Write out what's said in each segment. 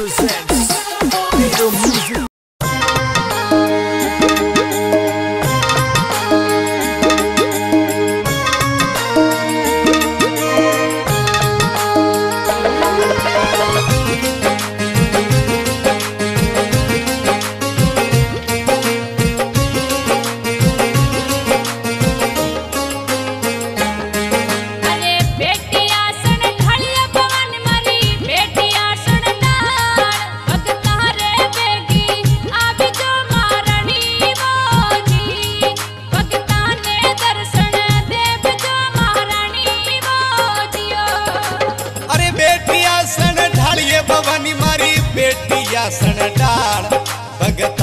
presents. Real Music.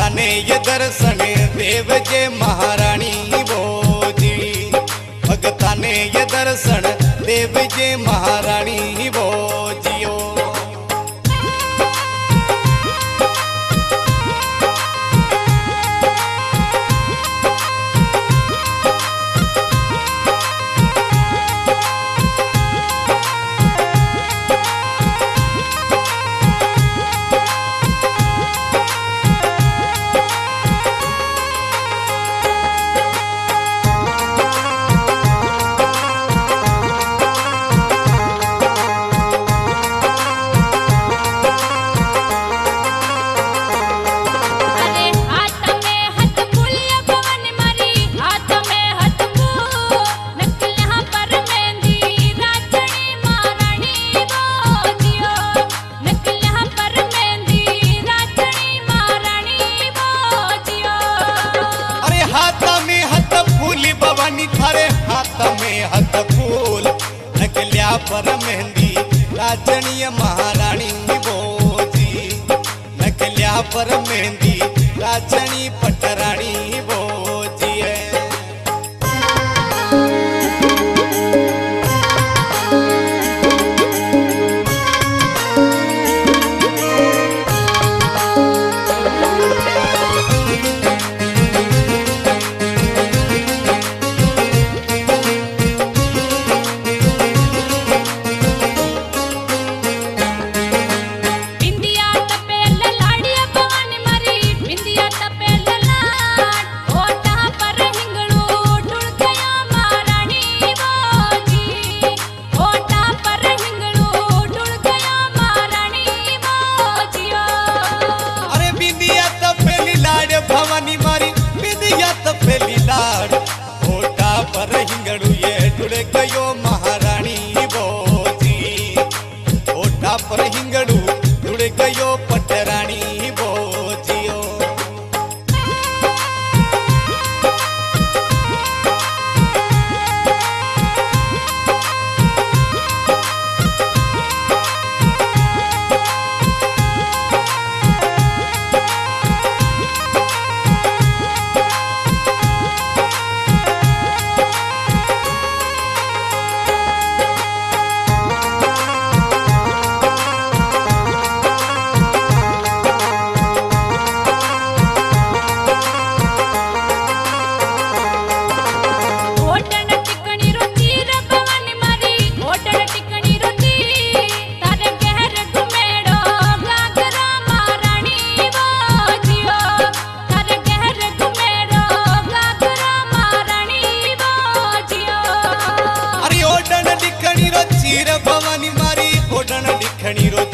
जाने ये दर्शन देव जे महारानी बोजी भगता ने ये दर्शन देव जे महारानी बकूल लगल्या पर मेहंदी राजणीअ महाराणी बोजी लगल्या पर मेहंदी gayok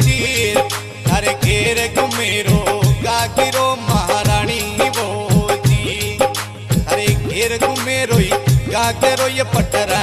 चीर घर घेर घुमेरो गागिरो महारानी वो जी घर घेर घुमेरो गागिरो ये पटर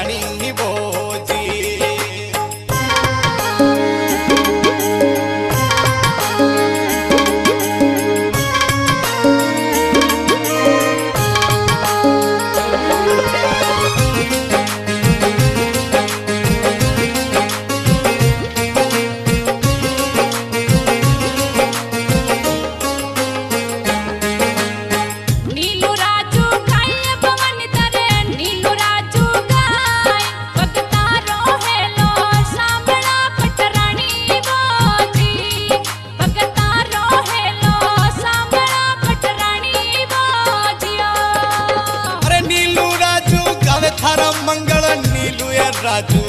राजू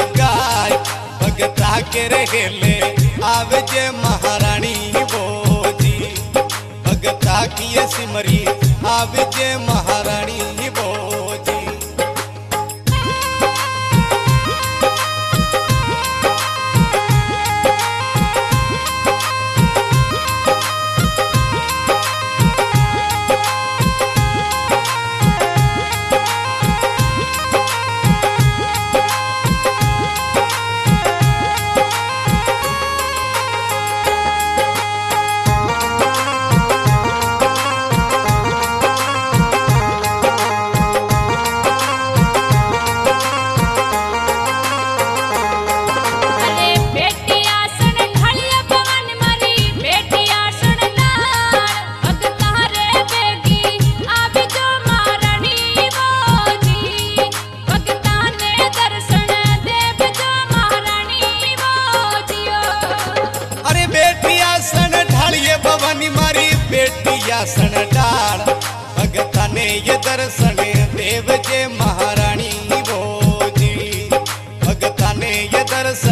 भगता के रहेले आवे जे महारानी बोजी भगता की सिमरी आवे जे महा gotta say